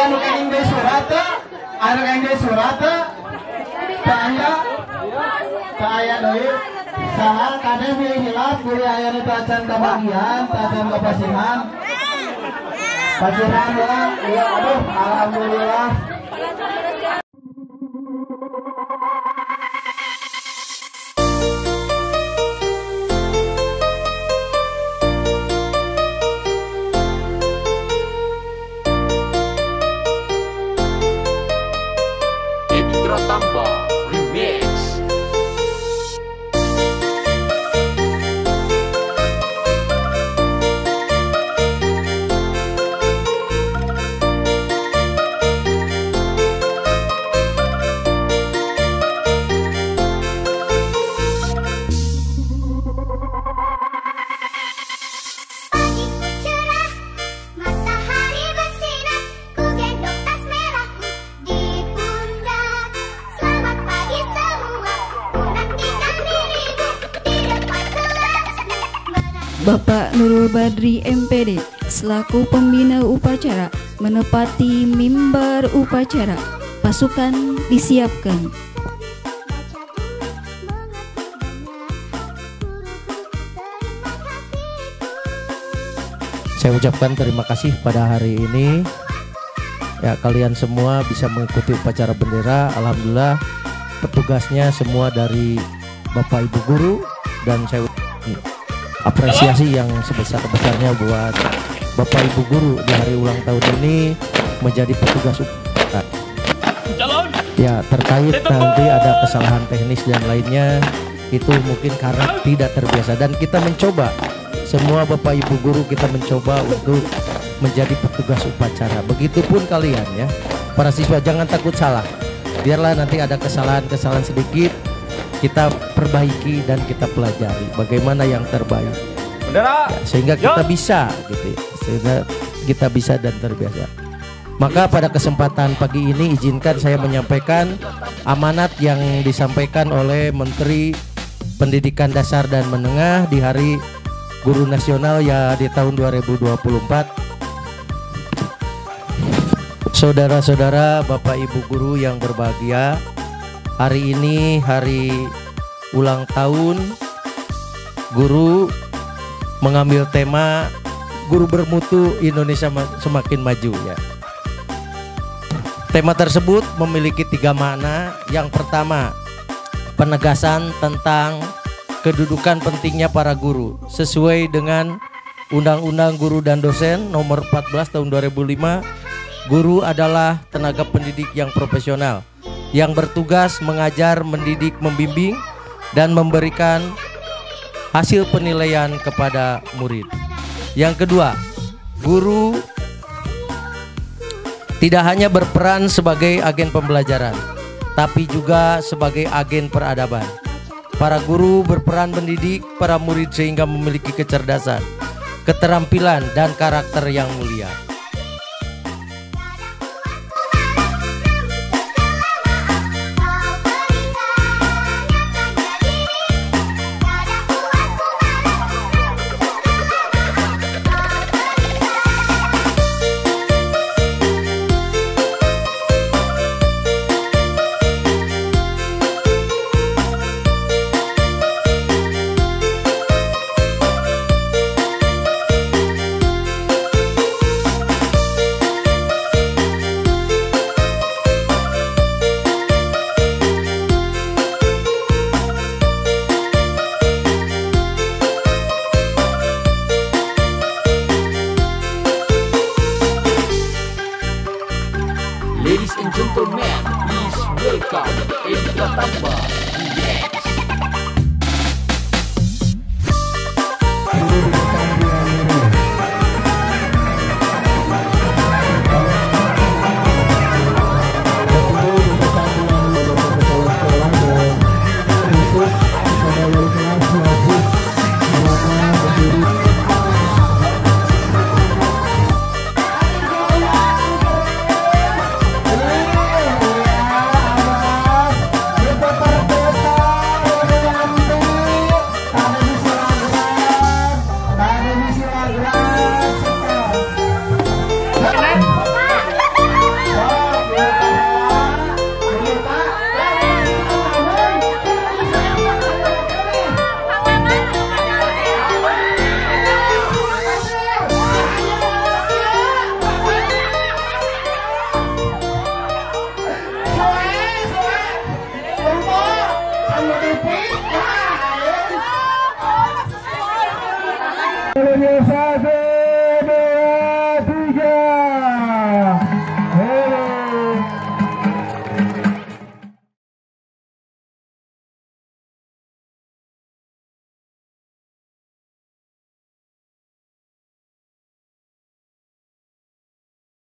Ada yang di surat saya saya dari saha kade pilih hilaf kuliah aya nu tacan kebagian tacan kepasihan pasihan ya. Iya aduh alhamdulillah Suratamba. Bapak Nurul Badri MPD selaku pembina upacara menepati mimbar upacara. Pasukan disiapkan. Saya ucapkan terima kasih pada hari ini. Ya, kalian semua bisa mengikuti upacara bendera. Alhamdulillah petugasnya semua dari Bapak Ibu guru dan saya apresiasi yang sebesar-besarnya buat Bapak Ibu guru di hari ulang tahun ini menjadi petugas upacara. Ya, terkait nanti ada kesalahan teknis dan lainnya itu mungkin karena tidak terbiasa dan kita mencoba semua Bapak Ibu guru kita mencoba untuk menjadi petugas upacara. Begitupun kalian ya. Para siswa jangan takut salah. Biarlah nanti ada kesalahan-kesalahan sedikit kita perbaiki dan kita pelajari bagaimana yang terbaik. Ya, sehingga kita bisa gitu. ya. Sehingga kita bisa dan terbiasa. Maka pada kesempatan pagi ini izinkan saya menyampaikan amanat yang disampaikan oleh Menteri Pendidikan Dasar dan Menengah di Hari Guru Nasional ya di tahun 2024. Saudara-saudara, Bapak Ibu guru yang berbahagia, hari ini hari ulang tahun guru mengambil tema guru bermutu Indonesia ma- semakin maju ya. Tema tersebut memiliki tiga makna. Yang pertama, penegasan tentang kedudukan pentingnya para guru sesuai dengan Undang-Undang Guru dan Dosen nomor 14 tahun 2005. Guru adalah tenaga pendidik yang profesional yang bertugas mengajar, mendidik, membimbing dan memberikan hasil penilaian kepada murid. Yang kedua, guru tidak hanya berperan sebagai agen pembelajaran, tapi juga sebagai agen peradaban. Para guru berperan mendidik para murid sehingga memiliki kecerdasan, keterampilan, dan karakter yang mulia. Ladies and gentlemen, please welcome Epitra Tamba